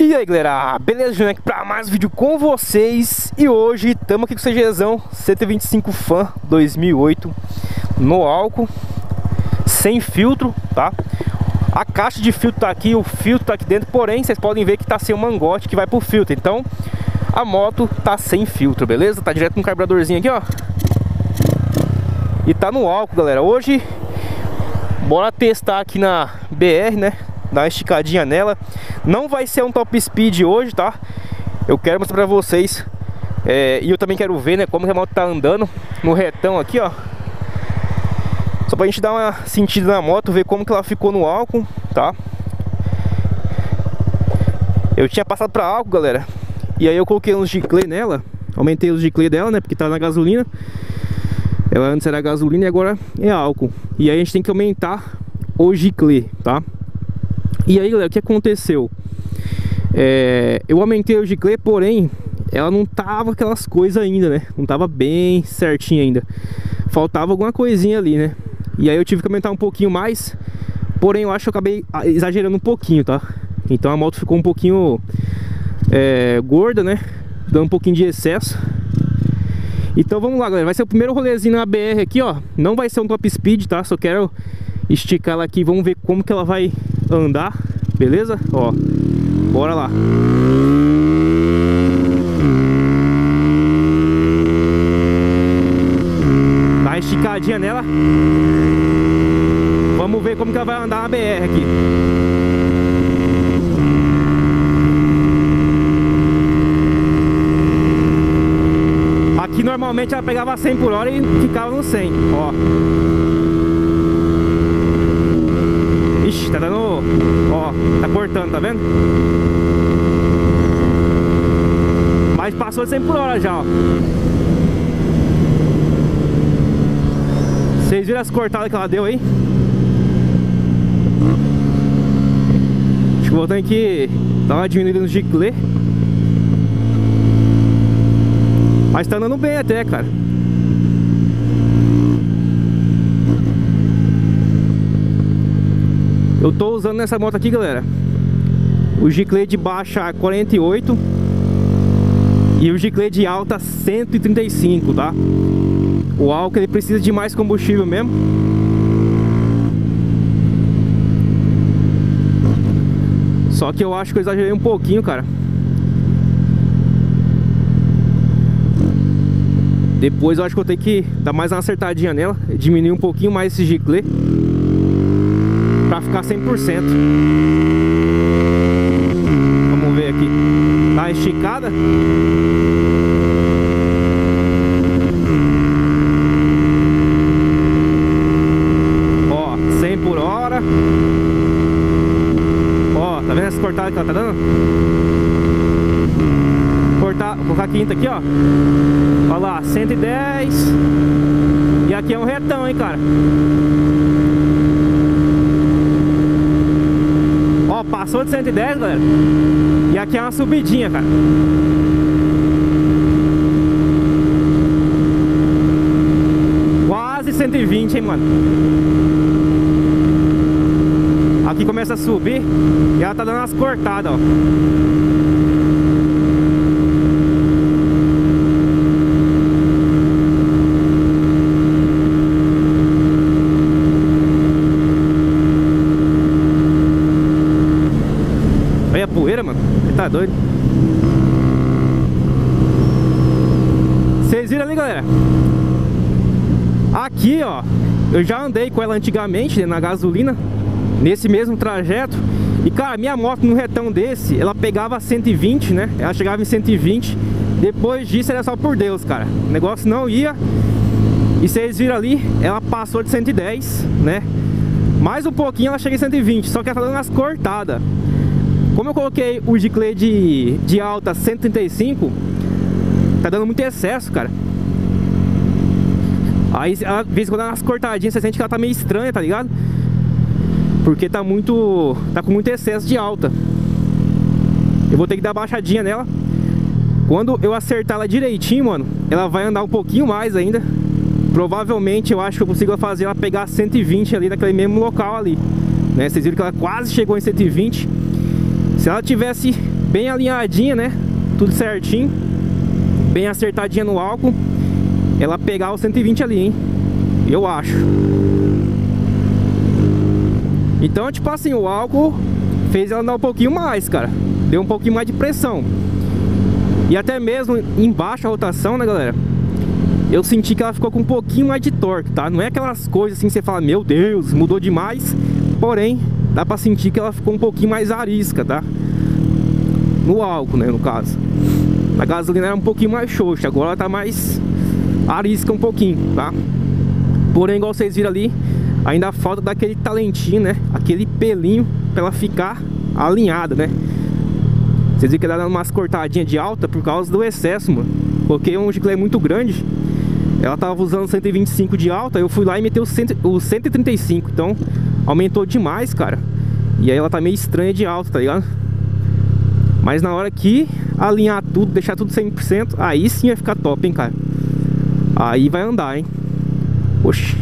E aí galera, beleza? Júnior aqui pra mais um vídeo com vocês E hoje estamos aqui com o CGzão 125 Fan 2008 No álcool Sem filtro, tá? A caixa de filtro tá aqui, o filtro tá aqui dentro Porém, vocês podem ver que tá sem o mangote que vai pro filtro Então, a moto tá sem filtro, beleza? Tá direto com o carburadorzinho aqui, ó E tá no álcool, galera Hoje, bora testar aqui na BR, né? Dar uma esticadinha nela. Não vai ser um top speed hoje, tá? Eu quero mostrar pra vocês é, e eu também quero ver, né, como a moto tá andando no retão aqui, ó. Só pra gente dar uma sentida na moto, ver como que ela ficou no álcool, tá? Eu tinha passado pra álcool, galera. E aí eu coloquei uns giclê nela. Aumentei os giclê dela, né, porque tá na gasolina. Ela antes era gasolina e agora é álcool. E aí a gente tem que aumentar o giclê, tá? E aí, galera, o que aconteceu? É, eu aumentei o giclê, porém, ela não tava aquelas coisas ainda, né? Não tava bem certinha ainda. Faltava alguma coisinha ali, né? E aí eu tive que aumentar um pouquinho mais. Porém, eu acho que eu acabei ah, exagerando um pouquinho, tá? Então a moto ficou um pouquinho é, gorda, né? Dando um pouquinho de excesso. Então vamos lá, galera. Vai ser o primeiro rolezinho na BR aqui, ó. Não vai ser um top speed, tá? Só quero esticar ela aqui. Vamos ver como que ela vai andar, beleza? Ó, bora lá. Dá uma esticadinha nela. Vamos ver como que ela vai andar na BR aqui. Aqui normalmente ela pegava 100 por hora e ficava no 100, ó. Ixi, tá dando... Ó, tá cortando, tá vendo? Mas passou de 100 por hora já, ó. Vocês viram as cortadas que ela deu aí? Acho que vou ter que dar uma diminuída no giclê. Mas tá andando bem até, cara. Eu tô usando nessa moto aqui, galera. O giclê de baixa 48 E o giclê de alta 135, tá? O álcool ele precisa de mais combustível mesmo. Só que eu acho que eu exagerei um pouquinho, cara. Depois eu acho que eu tenho que dar mais uma acertadinha nela Diminuir um pouquinho mais esse giclê Pra ficar 100% Vamos ver aqui. Tá esticada. Ó, 100 por hora. Ó, tá vendo essa cortada que ela tá dando? Cortar, vou colocar a quinta aqui, ó. Olha lá, 110 E aqui é um retão, hein, cara Passou de 110, galera. E aqui é uma subidinha, cara. Quase 120, hein, mano. Aqui começa a subir e ela tá dando umas cortadas, ó. tá doido? Vocês viram ali, galera? Aqui, ó Eu já andei com ela antigamente, né, na gasolina Nesse mesmo trajeto E, cara, minha moto no retão desse Ela pegava 120, né? Ela chegava em 120 Depois disso era só por Deus, cara O negócio não ia E vocês viram ali, ela passou de 110, né? Mais um pouquinho ela chega em 120 Só que ela tá dando umas cortadas como eu coloquei o giclê de, de alta 135, tá dando muito excesso, cara. Aí, às vezes, quando dá umas cortadinhas, você sente que ela tá meio estranha, tá ligado? Porque tá muito... tá com muito excesso de alta. Eu vou ter que dar baixadinha nela. Quando eu acertar ela direitinho, mano, ela vai andar um pouquinho mais ainda. Provavelmente, eu acho que eu consigo fazer ela pegar 120 ali naquele mesmo local ali. Né? Vocês viram que ela quase chegou em 120. Se ela tivesse bem alinhadinha, né? Tudo certinho. Bem acertadinha no álcool. Ela pegar o 120 ali, hein? Eu acho. Então, tipo assim, o álcool fez ela andar um pouquinho mais, cara. Deu um pouquinho mais de pressão. E até mesmo em baixa rotação, né, galera? Eu senti que ela ficou com um pouquinho mais de torque, tá? Não é aquelas coisas assim que você fala, meu Deus, mudou demais. Porém, dá pra sentir que ela ficou um pouquinho mais arisca, tá? No álcool, né, no caso. A gasolina era um pouquinho mais xoxa, agora ela tá mais arisca um pouquinho, tá? Porém, igual vocês viram ali, ainda falta daquele talentinho, né? Aquele pelinho pra ela ficar alinhada, né? Vocês viram que ela dá umas cortadinhas de alta por causa do excesso, mano. Coloquei um giclê muito grande. Ela tava usando 125 de alta, eu fui lá e meteu o 135. Então, aumentou demais, cara. E aí ela tá meio estranha de alta, tá ligado? Mas na hora que alinhar tudo, deixar tudo 100%, aí sim vai ficar top, hein, cara. Aí vai andar, hein. Oxi.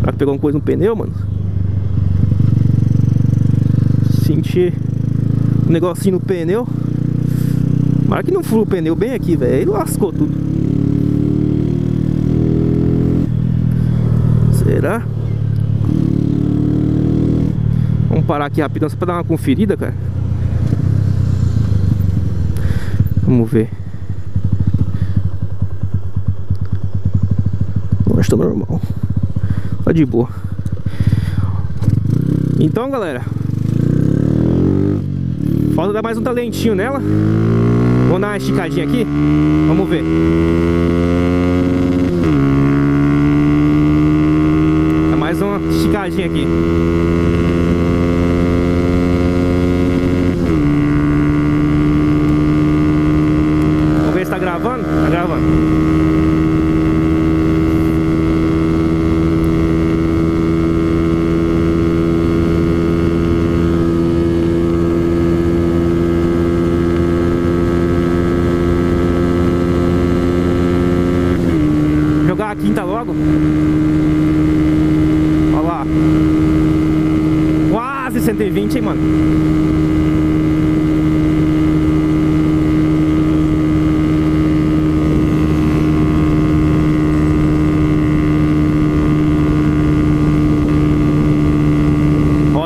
Será que pegou uma coisa no pneu, mano? Senti um negocinho no pneu. Mas que não furou o pneu bem aqui, velho. Aí lascou tudo. Será? Vamos parar aqui rapidão só pra dar uma conferida, cara. Vamos ver. Acho que tá normal. Tá de boa. Então, galera. Falta dar mais um talentinho nela. Vamos dar uma esticadinha aqui. Vamos ver. Dá mais uma esticadinha aqui. Vamos ver se tá gravando. Tá gravando. Jogar a quinta logo. Olha lá. Quase 120, hein, mano.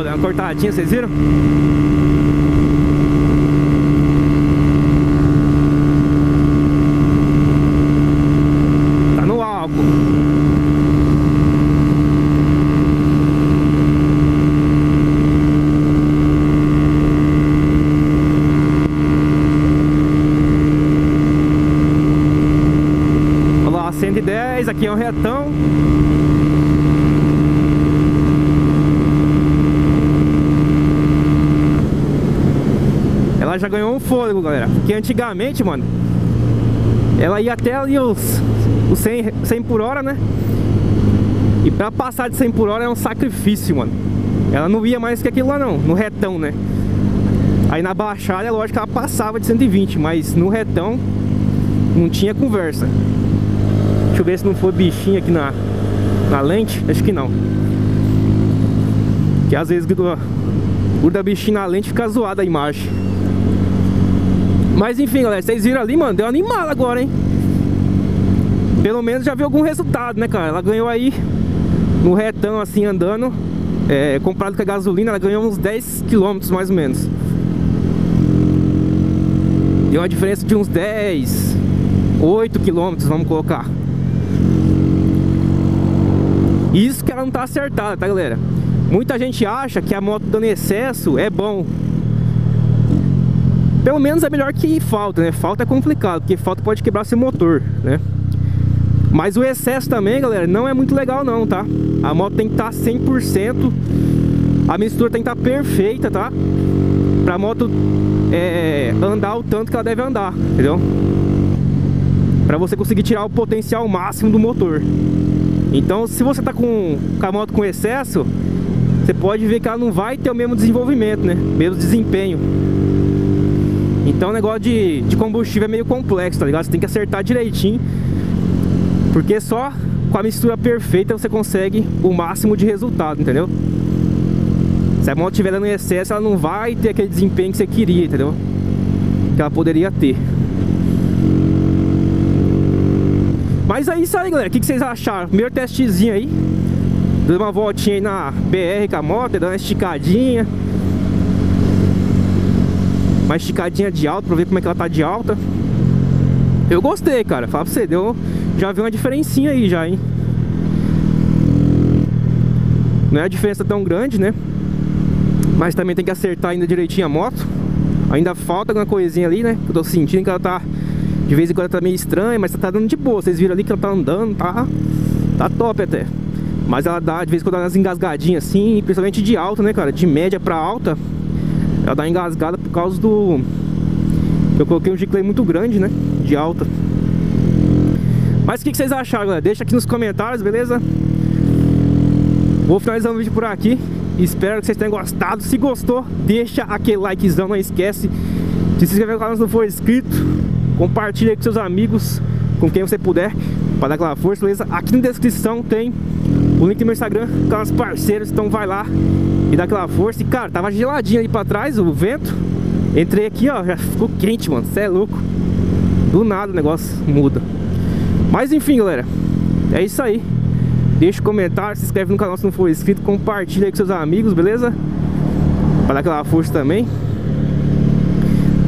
Deu uma cortadinha, vocês viram? 10, aqui é um retão. Ela já ganhou um fôlego, galera. Porque antigamente, mano, ela ia até ali os, os 100, 100 por hora, né? E pra passar de 100 por hora é um sacrifício, mano. Ela não ia mais que aquilo lá não, no retão, né? Aí na baixada lógico ela passava de 120, mas no retão não tinha conversa. Deixa eu ver se não foi bichinho aqui na, na lente. Acho que não. Que às vezes gruda, bichinho na lente fica zoada a imagem. Mas enfim, galera, vocês viram ali, mano, deu animada agora, hein? Pelo menos já viu algum resultado, né, cara? Ela ganhou aí no retão, assim, andando é, Comparado com a gasolina, ela ganhou uns 10 km mais ou menos Deu uma diferença de uns 10 8 km, vamos colocar Isso que ela não tá acertada, tá, galera? Muita gente acha que a moto dando excesso é bom pelo menos é melhor que falta, né? Falta é complicado, porque falta pode quebrar seu motor, né? Mas o excesso também, galera, não é muito legal não, tá? A moto tem que estar tá 100%, a mistura tem que estar tá perfeita, tá? Pra moto é, andar o tanto que ela deve andar, entendeu? Pra você conseguir tirar o potencial máximo do motor. Então, se você tá com, com a moto com excesso, você pode ver que ela não vai ter o mesmo desenvolvimento, né? Mesmo desempenho. Então o negócio de, de combustível é meio complexo, tá ligado? Você tem que acertar direitinho Porque só com a mistura perfeita você consegue o máximo de resultado, entendeu? Se a moto estiver dando excesso, ela não vai ter aquele desempenho que você queria, entendeu? Que ela poderia ter. Mas é isso aí, galera. O que, vocês acharam? Primeiro testezinho aí. Dando uma voltinha aí na BR com a moto, dando uma esticadinha. Uma esticadinha de alta pra ver como é que ela tá de alta. Eu gostei, cara. Fala pra você, deu, já vi uma diferencinha aí já, hein? Não é a diferença tão grande, né? Mas também tem que acertar ainda direitinho a moto. Ainda falta alguma coisinha ali, né? Eu tô sentindo que ela tá... De vez em quando tá meio estranha, mas tá dando de boa. Vocês viram ali que ela tá andando, tá... Tá top até. Mas ela dá, de vez em quando, umas engasgadinhas assim, principalmente de alta, né, cara? De média pra alta, ela dá engasgada por causa do... Eu coloquei um giclei muito grande, né? De alta. Mas o que, que vocês acharam, galera? Deixa aqui nos comentários, beleza? Vou finalizando o vídeo por aqui. Espero que vocês tenham gostado. Se gostou, deixa aquele likezão, não esquece de se inscrever no canal se não for inscrito. Compartilha com seus amigos, com quem você puder, para dar aquela força, beleza? Aqui na descrição tem o link do meu Instagram os parceiros, então vai lá e dá aquela força. E cara, tava geladinho ali pra trás, o vento. Entrei aqui, ó, já ficou quente, mano. Você é louco. Do nada o negócio muda. Mas enfim, galera, é isso aí. Deixa um comentário, se inscreve no canal se não for inscrito, compartilha aí com seus amigos, beleza? Para dar aquela força também.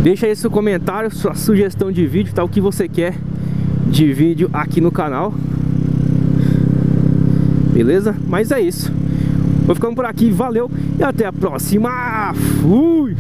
Deixa aí seu comentário, sua sugestão de vídeo, tal, tá, o que você quer de vídeo aqui no canal. Beleza? Mas é isso. Vou ficando por aqui, valeu e até a próxima. Fui!